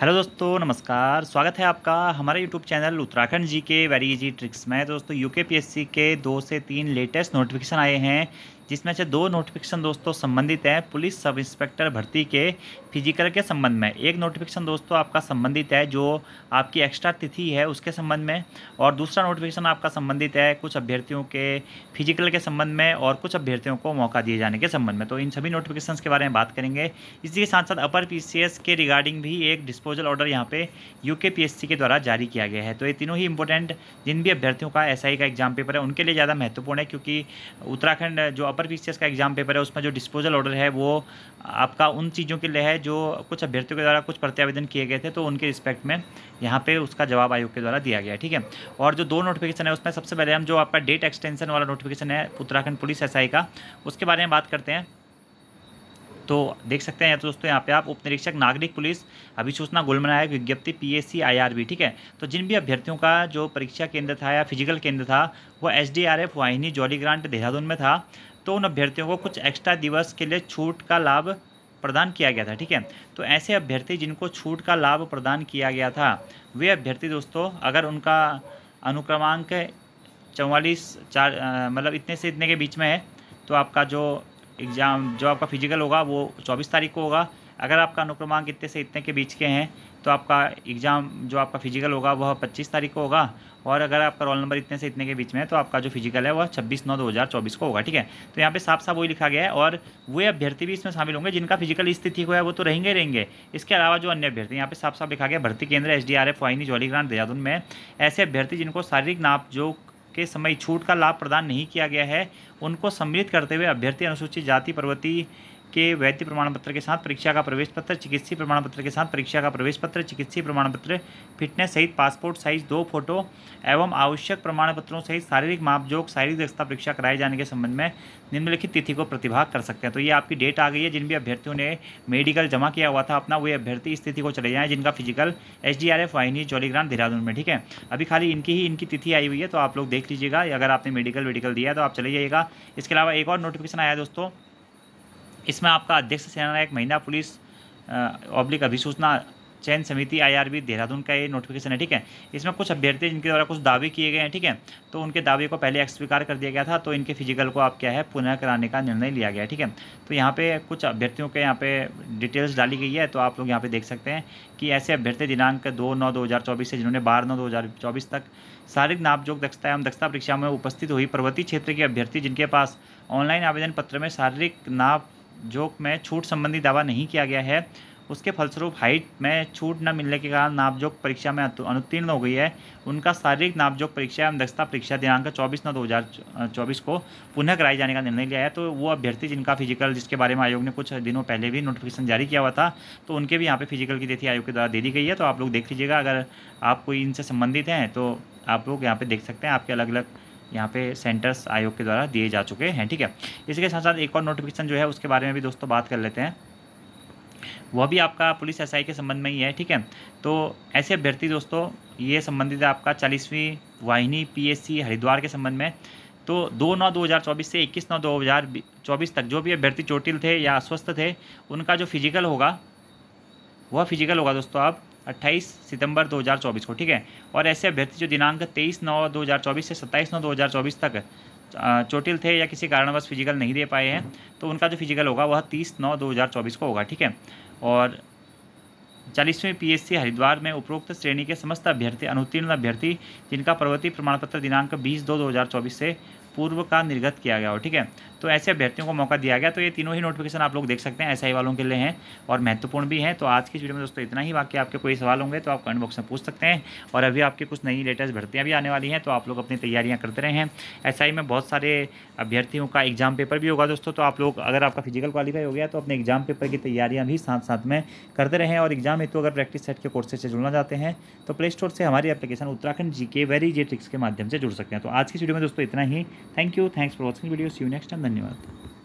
Hello दोस्तों, नमस्कार। स्वागत है आपका हमारे यूट्यूब चैनल उत्तराखंड जी के वेरी इजी ट्रिक्स में। दोस्तों यूके पीएससी के दो से तीन लेटेस्ट नोटिफिकेशन आए हैं। जिसमें से दो नोटिफिकेशन दोस्तों संबंधित है। पुलिस सब इंस्पेक्टर भर्ती के फ़िज़िकल के संबंध में। एक नोटिफिकेशन दोस्तों आपका संबंधित है, जो आपकी एक्स्ट्रा तिथि है उसके संबंध में, और दूसरा नोटिफिकेशन आपका संबंधित है कुछ अभ्यर्थियों के फ़िज़िकल के संबंध में, और कुछ अभ्यर्थियों को मौका दिए जाने के संबंध में। तो इन सभी नोटिफिकेशन के बारे में बात करेंगे। इसी के साथ साथ अपर पीसीएस के रिगार्डिंग भी एक डिस्पोजल ऑर्डर यहाँ पे यू के द्वारा जारी किया गया है। तो ये तीनों ही इंपॉर्टेंट जिन भी अभ्यर्थियों का एसआई का एग्ज़ाम पेपर है, उनके लिए ज़्यादा महत्वपूर्ण है, क्योंकि उत्तराखंड जो अपर पी का एग्ज़ाम पेपर है, उसमें जो डिस्पोजल ऑर्डर है, वो आपका उन चीज़ों के लिए है जो कुछ अभ्यर्थियों के द्वारा कुछ प्रत्यावेदन किए गए थे तो उनके रिस्पेक्ट में यहाँ पे उसका जवाब आयोग के द्वारा दिया गया ठीक है? और जो दो नोटिफिकेशन है, उसमें सबसे पहले हम जो आपका डेट एक्सटेंशन वाला नोटिफिकेशन है, उत्तराखंड पुलिस एसआई का, उसके बारे में बात करते हैं। तो देख सकते हैं तो दोस्तों यहाँ पे आप उप निरीक्षक नागरिक पुलिस, अभिसूचना गुलमनायक विज्ञप्ति पीएससी आईआरबी ठीक है? तो जिन भी अभ्यर्थियों का जो परीक्षा केंद्र था या फ़िज़िकल केंद्र था, वो एस डी आर एफ़ वाहिनी जॉली ग्रांट देहरादून में था। तो उन अभ्यर्थियों को कुछ एक्स्ट्रा दिवस के लिए छूट का लाभ प्रदान किया गया था, ठीक है? तो ऐसे अभ्यर्थी जिनको छूट का लाभ प्रदान किया गया था, वे अभ्यर्थी दोस्तों, अगर उनका अनुक्रमांक चौवालीस, चार मतलब इतने से इतने के बीच में है तो आपका जो एग्ज़ाम जो आपका फ़िज़िकल होगा, वो चौबीस तारीख को होगा। अगर आपका अनुक्रमांक इतने से इतने के बीच के हैं तो आपका एग्ज़ाम जो आपका फ़िज़िकल होगा, वह पच्चीस तारीख को होगा। और अगर आपका रोल नंबर इतने से इतने के बीच में है तो आपका जो फ़िज़िकल है, वह छब्बीस नौ दो हज़ार चौबीस को होगा, ठीक है? तो यहाँ पे साफ़ साफ़ वही लिखा गया है और वे अभ्यर्थी भी इसमें शामिल होंगे, जिनका फ़िज़िकल स्थिति को है, वो तो रहेंगे रहेंगे। इसके अलावा जो अन्य अभ्यर्थी, यहाँ पे साफ़ साफ़ लिखा गया, भर्ती केंद्र एस डी आर एफ़ वाहिनी, जॉलीग्रांट, देहरादून में ऐसे अभ्यर्थी जिनको शारीरिक नाप जो के समय छूट का लाभ प्रदान नहीं किया गया है, उनको सम्मिलित करते हुए अभ्यर्थी अनुसूचित जाति प्रवृत्ति के वैध प्रमाण पत्र के साथ परीक्षा का प्रवेश पत्र, चिकित्सीय प्रमाण पत्र के साथ परीक्षा का प्रवेश पत्र, चिकित्सीय प्रमाण पत्र, फिटनेस सहित पासपोर्ट साइज़ दो फ़ोटो एवं आवश्यक प्रमाण पत्रों सहित शारीरिक मापजोक शारीरिक दक्षता परीक्षा कराए जाने के संबंध में निम्नलिखित तिथि को प्रतिभाग कर सकते हैं। तो ये आपकी डेट आ गई है, जिन भी अभ्यर्थियों ने मेडिकल जमा किया हुआ था, अपना वे अभ्यर्थी इस तिथि को चले जाएँ, जिनका physical H D R F वाहिनी जॉलीग्राम देहरादून में, ठीक है? अभी खाली इनकी ही, इनकी तिथि आई हुई है तो आप लोग देख लीजिएगा। अगर आपने मेडिकल वेडिकल दिया है तो आप चले जाइएगा। इसके अलावा एक और नोटिफिकेशन आया दोस्तों इसमें आपका अध्यक्ष सेनानायक, महिला पुलिस ऑब्लिक अभिसूचना चयन समिति आईआरबी देहरादून का ये नोटिफिकेशन है, ठीक है? इसमें कुछ अभ्यर्थी जिनके द्वारा कुछ दावे किए गए हैं, ठीक है? तो उनके दावे को पहले अस्वीकार कर दिया गया था तो इनके फ़िज़िकल को आप क्या है? पुनः कराने का निर्णय लिया गया, ठीक है? तो यहाँ पे कुछ अभ्यर्थियों के यहाँ पे डिटेल्स डाली गई है तो आप लोग यहाँ पे देख सकते हैं कि ऐसे अभ्यर्थी दिनांक दो नौ दो से जिन्होंने बारह नौ दो तक शारीरिक नापजोक दक्षता एवं दक्षता परीक्षा में उपस्थित हुई, पर्वतीय क्षेत्र के अभ्यर्थी जिनके पास ऑनलाइन आवेदन पत्र में शारीरिक नाप जो में छूट संबंधी दावा नहीं किया गया है, उसके फलस्वरूप हाइट में छूट न मिलने के कारण नापजोक परीक्षा में अनुत्तीर्ण हो गई है। उनका शारीरिक नापजोक परीक्षा एवं दक्षता परीक्षा दिनांक चौबीस नौ दो हज़ार चौबीस को पुनः कराई जाने का निर्णय लिया है। तो वो अभ्यर्थी जिनका फ़िज़िकल, जिसके बारे में आयोग ने कुछ दिनों पहले भी नोटिफिकेशन जारी किया हुआ था तो उनके भी यहाँ पर फ़िज़िकल की तिथि आयोग के द्वारा दे दी गई है। तो आप लोग देख लीजिएगा, अगर आप कोई इनसे संबंधित हैं तो आप लोग यहाँ पर देख सकते हैं, आपके अलग अलग यहाँ पे सेंटर्स आयोग के द्वारा दिए जा चुके हैं, ठीक है? इसके साथ साथ एक और नोटिफिकेशन जो है, उसके बारे में भी दोस्तों बात कर लेते हैं। वह भी आपका पुलिस एसआई के संबंध में ही है, ठीक है? तो ऐसे अभ्यर्थी दोस्तों, ये संबंधित है आपका चालीसवीं वाहिनी पीएससी हरिद्वार के संबंध में। तो दो नौ दो हज़ार चौबीस से इक्कीस नौ दो हज़ार चौबीस तक जो भी अभ्यर्थी चोटिल थे या अस्वस्थ थे, उनका जो फ़िज़िकल होगा, वह फ़िज़िकल होगा दोस्तों आप। 28 सितंबर 2024 को, ठीक है? और ऐसे अभ्यर्थी जो दिनांक 23 नौ 2024 से 27 नौ 2024 तक चोटिल थे या किसी कारणवश फ़िज़िकल नहीं दे पाए हैं तो उनका जो फ़िज़िकल होगा वह 30 नौ 2024 को होगा, ठीक है? और चालीसवें पीएससी हरिद्वार में उपरोक्त श्रेणी के समस्त अभ्यर्थी, अनुत्तीर्ण अभ्यर्थी, जिनका प्रवृत्ति प्रमाण पत्र दिनांक 20 दो 2024 से पूर्व का निर्गत किया गया हो, ठीक है? तो ऐसे अभ्यर्थियों को मौका दिया गया तो ये तीनों ही नोटिफिकेशन आप लोग देख सकते हैं एसआई वालों के लिए हैं और महत्वपूर्ण भी हैं। तो आज की वीडियो में दोस्तों इतना ही, बाकी आपके कोई सवाल होंगे तो आप कमेंट बॉक्स में पूछ सकते हैं और अभी आपकी कुछ नई लेटेस्ट भर्तियाँ भी आने वाली हैं तो आप लोग अपनी तैयारियाँ करते रहे। हैं एस में बहुत सारे अभ्यर्थियों का एग्ज़ाम पेपर भी होगा दोस्तों तो आप लोग अगर आपका फ़िज़िकल क्वालिफाई हो गया तो अपने एग्ज़ाम पेपर की तैयारियाँ भी साथ साथ में करते रहें और एग्ज़ाम हेतु अगर प्रैक्टिस सेट के कोर्सेज से जुड़ना चाहते हैं तो प्ले स्टोर से हमारी एप्लीकेशन उत्तराखंड जी के वेरी जे ट्रिक्स के माध्यम से जुड़ सकते हैं। तो आज की वीडियो में दोस्तों इतना ही। Thank you thanks for watching video see you next time धन्यवाद।